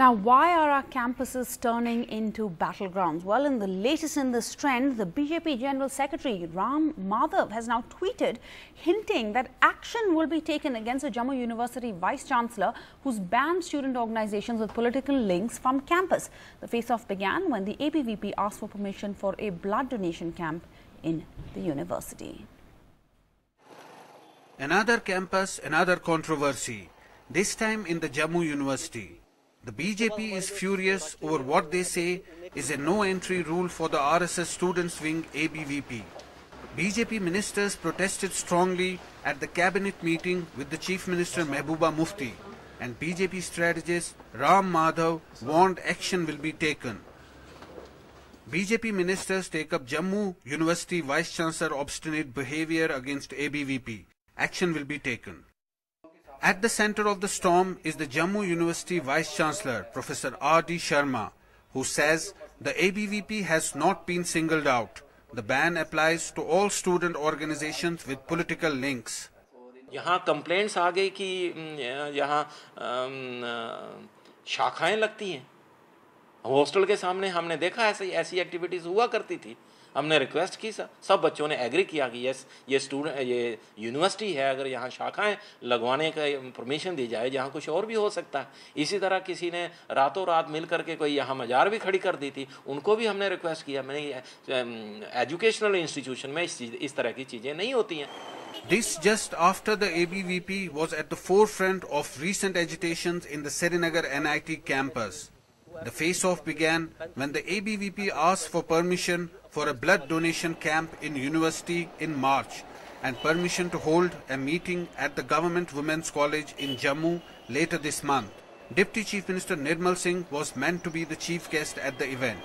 Now, why are our campuses turning into battlegrounds? Well, in the latest in this trend, the BJP General Secretary Ram Madhav has now tweeted hinting that action will be taken against the Jammu University Vice Chancellor who's banned student organizations with political links from campus. The face-off began when the ABVP asked for permission for a blood donation camp in the university. Another campus, another controversy, this time in the Jammu University. The BJP is furious over what they say is a no-entry rule for the RSS students wing ABVP. BJP ministers protested strongly at the cabinet meeting with the Chief Minister Mehbooba Mufti and BJP strategist Ram Madhav warned action will be taken. BJP ministers take up Jammu University Vice Chancellor obstinate behavior against ABVP. Action will be taken. At the center of the storm is the Jammu University Vice Chancellor, Professor R.D. Sharma, who says the ABVP has not been singled out. The ban applies to all student organizations with political links. यहाँ complaints आ गई कि यहाँ शाखाएं लगती हैं hostel के सामने हमने देखा ऐसी ऐसी एक्टिविटीज़ हुआ करती थी हमने रिक्वेस्ट की, सर। सब बच्चों ने एग्री किया कि यस ये स्टूडेंट ये यूनिवर्सिटी है, अगर यहाँ शाखाएँ लगवाने का परमिशन दी जाए, जहाँ कुछ और भी हो सकता है। इसी तरह किसी ने रातों रात मिल करके कोई यहाँ मजार भी खड़ी कर दी थी, उनको भी हमने रिक्वेस्ट किया। मैंने एजुकेशनल इंस्टीट्यूशन में इस चीज़, इस तरह की चीज़ें नहीं होती हैं। This just after the ABVP was at the forefront of recent agitations in the Srinagar NIT campus. The face-off began when the ABVP asked for permission for a blood donation camp in university in March and permission to hold a meeting at the Government Women's College in Jammu later this month. Deputy Chief Minister Nirmal Singh was meant to be the chief guest at the event.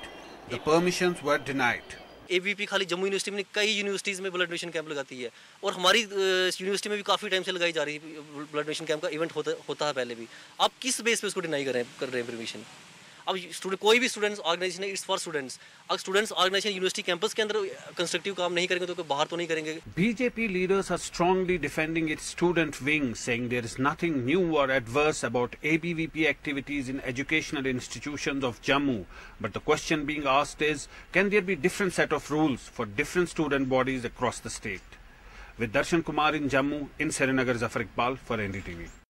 The permissions were denied. ABP खाली Jammu university में कई universities में blood donation camp लगाती है और हमारी university में भी काफ़ी टाइम से लगाई जा रही है ब्लड डोनेशन कैंप का इवेंट होता होता है पहले भी आप किस बेस पे उसको डिनाई कर रहे हैं कर रहे हैं परमिशन अब स्टूडेंट कोई भी स्टूडेंट्स ऑर्गेनाइजेशन है इट्स फॉर स्टूडेंट्स अगर स्टूडेंट्स ऑर्गेनाइजेशन यूनिवर्सिटी कैंपस के अंदर कंस्ट्रक्टिव काम नहीं करेंगे तो बाहर तो नहीं करेंगे। BJP leaders are strongly defending its student wing saying there is nothing new or adverse about ABVP activities in educational institutions of Jammu but the question being asked is can there be different set of rules for different student bodies across the state with Darshan Kumar in Jammu, in Srinagar, Zafar Iqbal for NDTV.